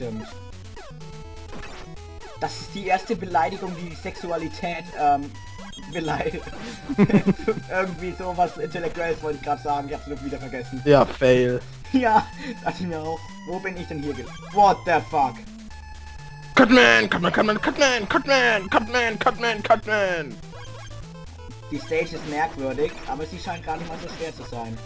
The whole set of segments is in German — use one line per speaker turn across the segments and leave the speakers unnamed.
Stimmt. Das ist die erste Beleidigung, die die Sexualität ähm, beleidigt. Irgendwie sowas Intellektuelles wollte ich gerade sagen, ich hab's nur wieder vergessen.
Ja, fail.
Ja, dachte ich mir auch. Wo bin ich denn hier? ge- What the fuck?
Cutman, Cutman, Cutman, Cutman, Cutman, Cutman, Cutman, Cutman.
Die Stage ist merkwürdig, aber sie scheint gar nicht mal so schwer zu sein.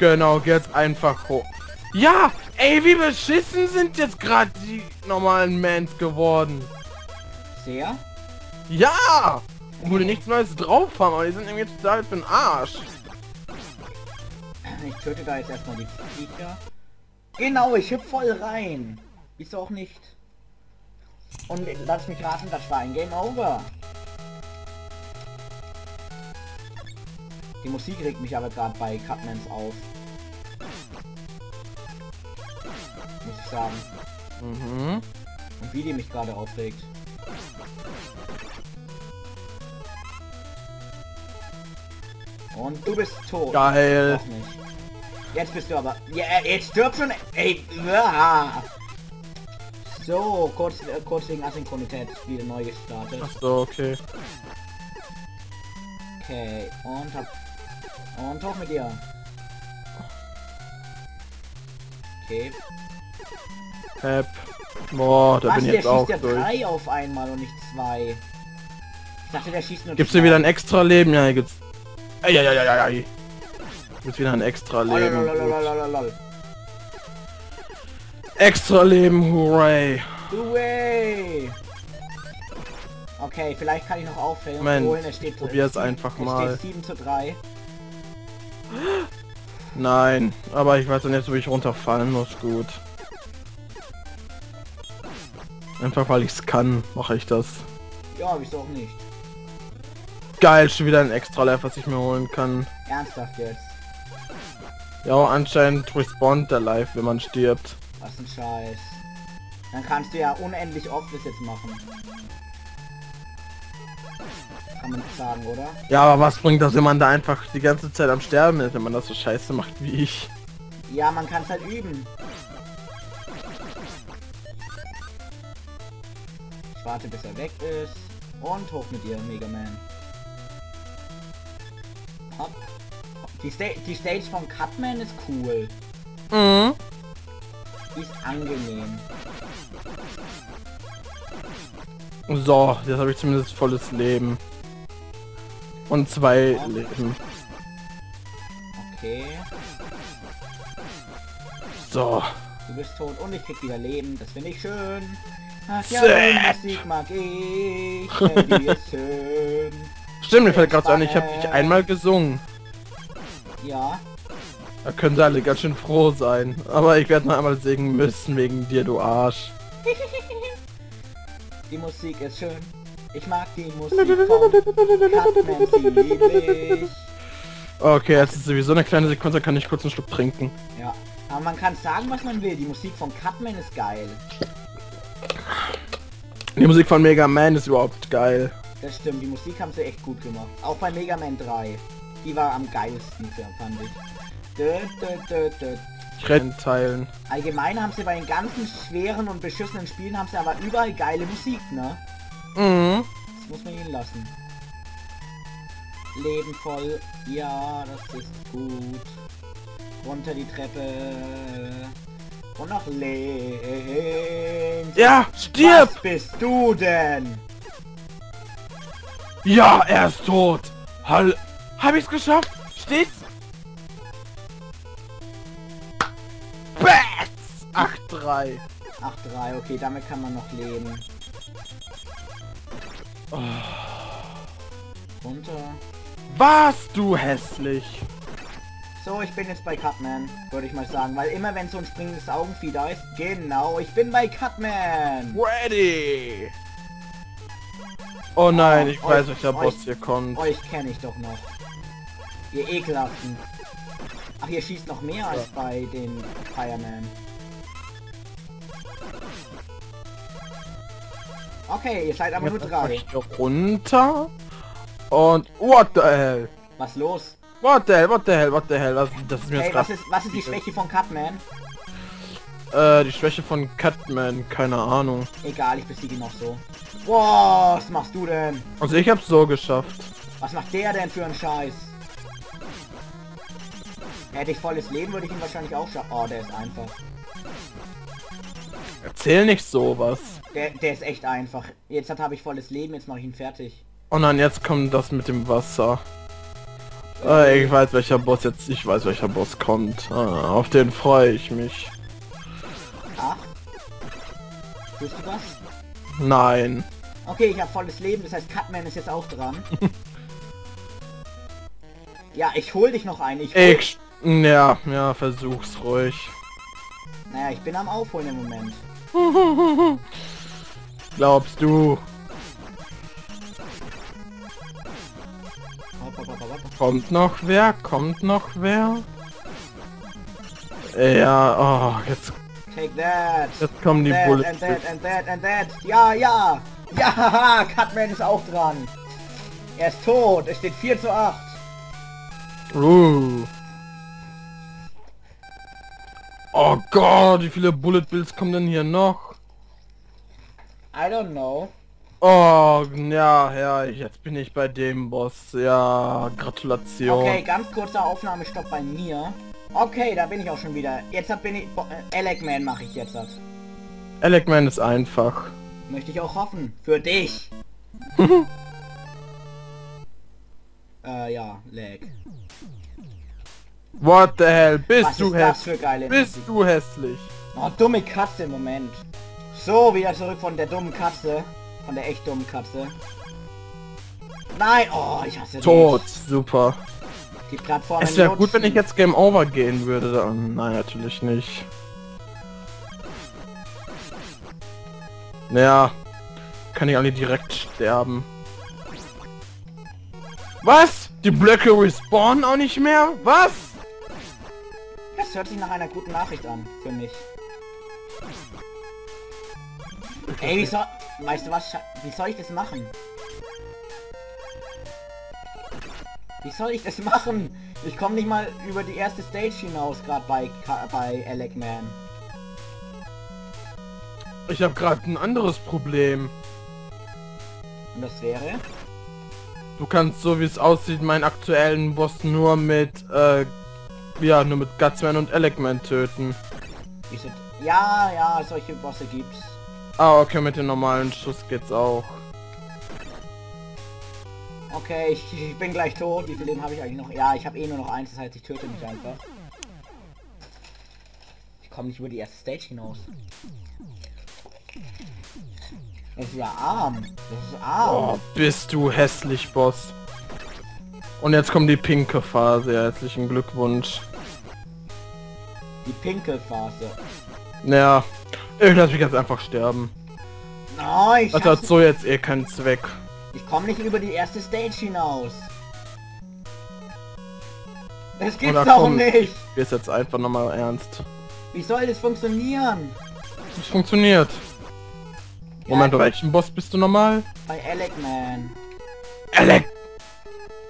Genau, geh jetzt einfach hoch. Ja, ey, wie beschissen sind jetzt gerade die normalen Mans geworden.
Sehr?
Ja! Wo die nichts Neues drauf haben, aber die sind irgendwie total für den Arsch.
Ich töte da jetzt erstmal die Viecher. Genau, ich hüpf voll rein. Wieso auch nicht? Und lass mich raten, das war ein Game Over. Die Musik regt mich aber gerade bei Cutmans auf. Sagen.
Mhm.
Und wie die mich gerade aufregt. Und du bist tot.
Geil.
Jetzt bist du aber... Ja, jetzt stirb schon... Ey, ja. So, kurz, äh, kurz wegen Asynchronität wieder neu gestartet.
Ach so, okay.
Okay, und hab... Und hoch mit dir. Okay.
Hep. Boah, da
Was,
bin ich jetzt auch
schießt ja
durch.
drei auf einmal und nicht zwei. Ich dachte, der schießt nur
Gibt's
zwei.
dir wieder ein extra Leben? Ja, hier gibt's. Eieieiei. Gibt's wieder ein extra Leben. Extra Leben, hooray.
Hooray! Okay, vielleicht kann ich noch auffällen und
Moment,
holen. Es steht
probier's einfach
es
mal.
steht 7 zu 3.
Nein, aber ich weiß jetzt, wo ich runterfallen muss. Gut. Einfach weil ich's kann, mache ich das.
Ja, wieso auch nicht?
Geil, schon wieder ein extra Life, was ich mir holen kann.
Ernsthaft jetzt.
Ja, anscheinend respawnt der Life, wenn man stirbt.
Was ein Scheiß. Dann kannst du ja unendlich oft das jetzt machen. Kann man nicht sagen, oder?
Ja, aber was bringt das, wenn man da einfach die ganze Zeit am Sterben ist, wenn man das so scheiße macht wie ich?
Ja, man kann es halt üben. Warte, bis er weg ist. Und hoch mit dir, Mega Man. Hopp. Die, Sta die Stage von Cutman ist cool.
Mhm.
Die ist angenehm.
So, jetzt habe ich zumindest volles Leben. Und zwei Leben.
Okay.
So.
Du bist tot und ich krieg wieder Leben. Das finde ich schön. Ach ja, Musik mag ich.
Stimmt, mir fällt gerade ein, ich habe dich einmal gesungen.
Ja.
Da können sie alle ganz schön froh sein. Aber ich werde noch einmal singen müssen wegen dir, du Arsch.
Die Musik ist schön. Ich mag die Musik.
Okay, jetzt ist sowieso eine kleine Sekunde, kann ich kurz einen Schluck trinken.
Ja. Aber man kann sagen, was man will. Die Musik von Cutman ist geil.
Die Musik von Mega Man ist überhaupt geil.
Das stimmt, die Musik haben sie echt gut gemacht. Auch bei Mega Man 3. Die war am geilsten, fand ich. Dö, dö, dö,
in Teilen.
Allgemein haben sie bei den ganzen schweren und beschissenen Spielen haben sie aber überall geile Musik, ne?
Mhm.
Das muss man ihnen lassen. Leben voll. Ja, das ist gut. Runter die Treppe. Und nach links.
Ja, stirb!
Was bist du denn?
Ja, er ist tot. Hall. Hab ich's geschafft? Steht's? Bats! 8-3.
8-3, okay, damit kann man noch leben.
Oh.
Runter.
Was, du hässlich?
So, ich bin jetzt bei Cutman, würde ich mal sagen. Weil immer wenn so ein springendes Augenvieh da ist, genau, ich bin bei Cutman.
Ready! Oh nein,
Oh,
ich weiß,
euch-
welcher
euch-
Boss hier kommt.
Euch kenne ich doch noch. Ihr ekelhaften. Ach, ihr schießt noch mehr als bei den Fireman. Okay, ihr seid aber nur drei.
runter. Und what the hell?
Was los?
What the hell, what the hell, what the hell? Was, das ist mir
Hey, was ist, was ist die Schwäche von Cutman?
äh, die Schwäche von Catman? Keine Ahnung.
Egal, ich besiege ihn noch so. Boah, was machst du denn?
Also ich hab's so geschafft.
Was macht der denn für einen Scheiß? Hätte ich volles Leben, würde ich ihn wahrscheinlich auch schaffen. Oh, der ist einfach.
Erzähl nicht sowas.
Der, der ist echt einfach. Jetzt habe ich volles Leben, jetzt mache ich ihn fertig.
Oh nein, jetzt kommt das mit dem Wasser. Äh, ich weiß welcher Boss jetzt, ich weiß welcher Boss kommt. Ah, auf den freue ich mich.
Ach. Tust du was?
Nein.
Okay, ich habe volles Leben, das heißt Cutman ist jetzt auch dran. ja, ich hol dich noch ein. Ich.
Ich, ja, ja, versuch's ruhig.
Naja, ich bin am Aufholen im Moment.
Glaubst du? Kommt noch wer? Kommt noch wer? Ja, oh, jetzt,
Take that.
jetzt kommen die
that,
Bullets.
and that, and that, and that. Ja, ja. Ja, haha, Cutman ist auch dran. Er ist tot. Es steht 4 zu 8.
Uh. Oh Gott, wie viele Bullet Bills kommen denn hier noch?
I don't know.
Oh, ja, ja, jetzt bin ich bei dem Boss. Ja, Gratulation.
Okay, ganz kurzer Aufnahmestopp bei mir. Okay, da bin ich auch schon wieder. Jetzt hab- bin ich... Bo- äh, Elecman mache ich jetzt.
Elecman ist einfach.
Möchte ich auch hoffen. Für dich. äh, ja, Lag.
What the hell? Bist
Was
du hässlich?
für geile
Bist du hässlich?
Oh, dumme Katze im Moment. So, wieder zurück von der dummen Katze. Von der echt dummen Katze. Nein, oh, ich hasse
Tot, super.
Die Plattform.
Es wäre gut, wenn ich jetzt Game Over gehen würde. dann- Nein, natürlich nicht. Naja, kann ich alle direkt sterben. Was? Die Blöcke respawnen auch nicht mehr? Was?
Das hört sich nach einer guten Nachricht an, für mich. Ey, wie soll... Weißt du was? Wie soll ich das machen? Wie soll ich das machen? Ich komme nicht mal über die erste Stage hinaus, gerade bei, bei Alec Man.
Ich habe gerade ein anderes Problem.
Und das wäre...
Du kannst, so wie es aussieht, meinen aktuellen Boss nur mit, äh, ja, nur mit Gutsman und Elecman töten.
Wie so, ja, ja, solche Bosse gibt's.
Ah, okay, mit dem normalen Schuss geht's auch.
Okay, ich, ich bin gleich tot. Wie viel Leben habe ich eigentlich noch? Ja, ich habe eh nur noch eins, das heißt, ich töte mich einfach. Ich komme nicht über die erste Stage hinaus. Das ist ja arm. Das ist arm.
Oh, bist du hässlich, Boss. Und jetzt kommt die pinke Phase. Herzlichen Glückwunsch.
Die Pinkelphase.
Naja, ich lasse mich jetzt einfach sterben.
Nein, ich,
Das hat so jetzt eh keinen Zweck.
ich komme nicht über die erste Stage hinaus. Das gibt's
Oder
doch nicht.
Ist jetzt einfach nochmal ernst.
Wie soll das funktionieren?
Es funktioniert. Moment,
Ja,
bei welchem Boss bist du nochmal?
Bei Alec Man.
Alec!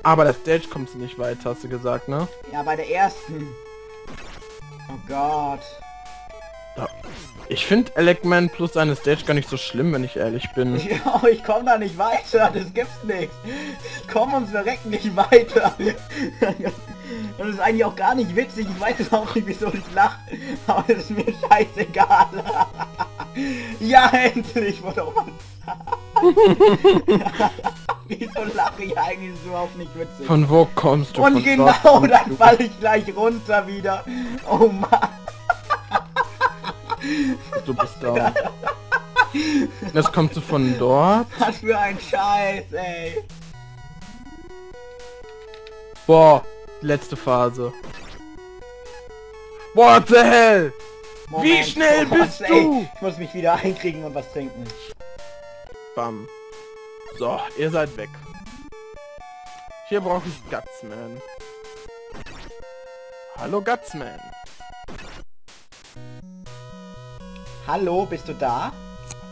Aber der Stage kommst du nicht weiter, hast du gesagt, ne?
Ja, bei der ersten. Oh Gott.
Ja. Ich finde Elecman plus eine Stage gar nicht so schlimm, wenn ich ehrlich bin.
Ja, ich komme da nicht weiter, das gibt's nichts. Ich komme uns direkt nicht weiter. Das ist eigentlich auch gar nicht witzig, ich weiß auch nicht, wieso ich lache, aber das ist mir scheißegal. Ja, endlich, wurde auch Wieso lache ich eigentlich, ist überhaupt nicht witzig.
Von wo kommst du?
Und
Von
genau, dann falle ich gleich runter wieder. Oh Mann.
Du bist da. Jetzt kommst du von dort.
Was für ein Scheiß, ey.
Boah, letzte Phase. What the hell? Wie schnell bist
ey.
du?
Ich muss mich wieder einkriegen und was trinken.
Bam. So, ihr seid weg. Hier brauche ich Gutsman. Hallo Gutsman.
Hallo, bist du da?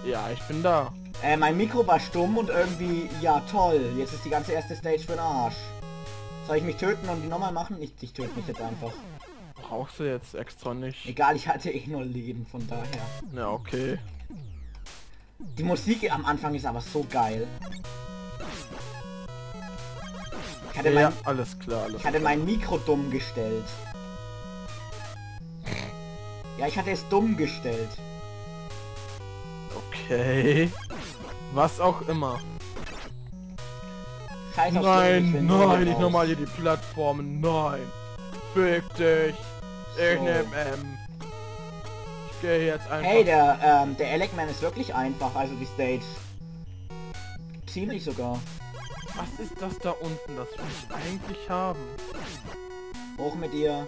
Ja, ich bin da.
Äh, mein Mikro war stumm und irgendwie, ja toll. Jetzt ist die ganze erste Stage für den Arsch. Soll ich mich töten und die nochmal machen? Ich, ich töte mich jetzt einfach.
brauchst du jetzt extra nicht.
Egal, ich hatte eh nur Leben, von daher.
Ja, okay.
Die Musik am Anfang ist aber so geil. Ich hatte,
Ja,
mein,
alles klar, alles
ich hatte mein Mikro dumm gestellt. Ja, ich hatte es dumm gestellt.
Okay. Was auch immer.
Scheiß auf
Nein,
wenn du
nein, nicht
raus.
nochmal hier die Plattformen. Nein. Fick dich. Ich
So.
nehm M. Ich gehe jetzt einfach.
Hey, der, ähm, der Elecman ist wirklich einfach, also die Stage. Ziemlich sogar.
Was ist das da unten? Das will ich eigentlich haben.
Hoch mit dir.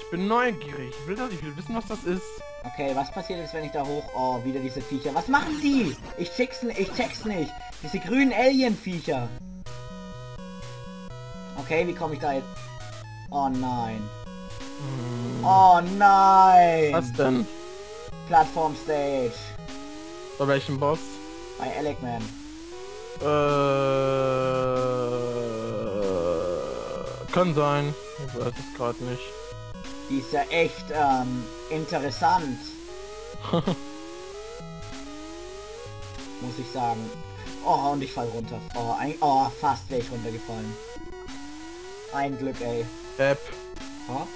Ich bin neugierig. Ich will das, ich will wissen, was das ist.
Okay, was passiert jetzt, wenn ich da hoch... Oh, wieder diese Viecher. Was machen die? Ich check's, ich check's nicht. Diese grünen Alien-Viecher. Okay, wie komme ich da jetzt... Oh nein. Oh nein.
Was denn?
Plattform Stage.
Bei welchem Boss?
Bei Elecman.
Äh, kann sein. Ich weiß es gerade nicht.
Die ist ja echt, ähm, interessant. Muss ich sagen. Oh, und ich fall runter. Oh, ein, oh fast wäre ich runtergefallen. Ein Glück, ey.
App.
Oh.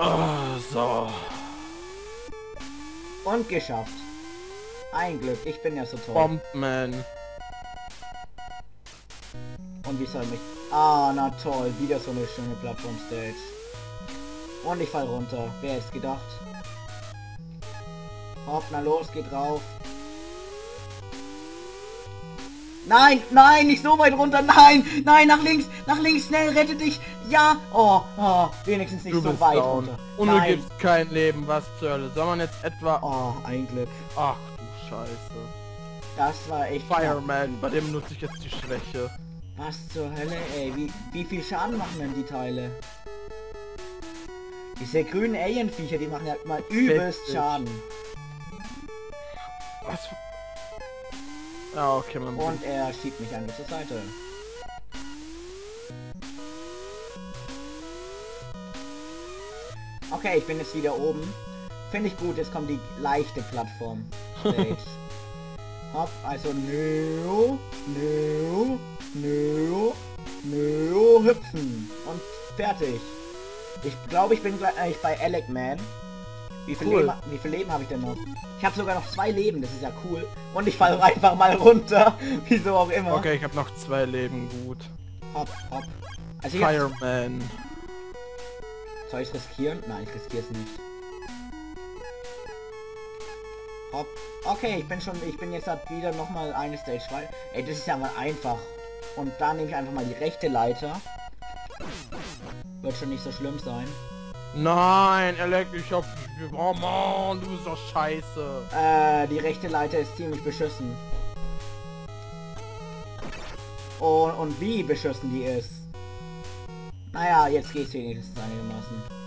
Ah, so.
Und geschafft. Ein Glück, ich bin ja so toll.
Bombman.
Und wie soll mich... Ah, na toll, wieder so eine schöne Plattform-Stage. Und ich fall runter. Wer hätte es gedacht? Hopp, na los, geht drauf. Nein, nein, nicht so weit runter, nein, nein, nach links, nach links, schnell, rette dich, ja, oh, oh, wenigstens nicht
Du
so weit
down.
runter.
Und du
nein.
gibst kein Leben. Was zur Hölle? Soll man jetzt etwa...
Oh, ein Glück.
Ach du Scheiße.
Das war echt... knapp.
Fireman, bei dem nutze ich jetzt die Schwäche.
Was zur Hölle, ey? Wie, wie viel Schaden machen denn die Teile? Diese grünen Alien-Viecher, die machen ja mal übelst
Fettig.
Schaden.
Was? Ja, okay, man.
Und er schiebt mich einfach zur Seite. Okay, ich bin jetzt wieder oben. Finde ich gut, jetzt kommt die leichte Plattform. Hopp, also Neo, Neo, Neo, Neo, hüpfen. Und fertig. Ich glaube, ich bin gleich bei Alec Man. Wie viel,
Cool.
Leben, wie viel Leben habe ich denn noch? Ich habe sogar noch zwei Leben, das ist ja cool. Und ich falle einfach mal runter. Wieso auch immer.
Okay, ich habe noch zwei Leben gut.
Hopp, hopp. Also ich hab's-
Fireman.
Soll ich riskieren? Nein, ich riskiere es nicht. Hopp. Okay, ich bin schon, ich bin jetzt halt wieder nochmal eine Stage frei. Ey, das ist ja mal einfach. Und da nehme ich einfach mal die rechte Leiter. Wird schon nicht so schlimm sein.
Nein, er leckt mich auf. Oh Mann, du bist doch scheiße.
Äh, die rechte Leiter ist ziemlich beschissen. Und, und wie beschissen die ist. Naja, jetzt geht's wenigstens einigermaßen.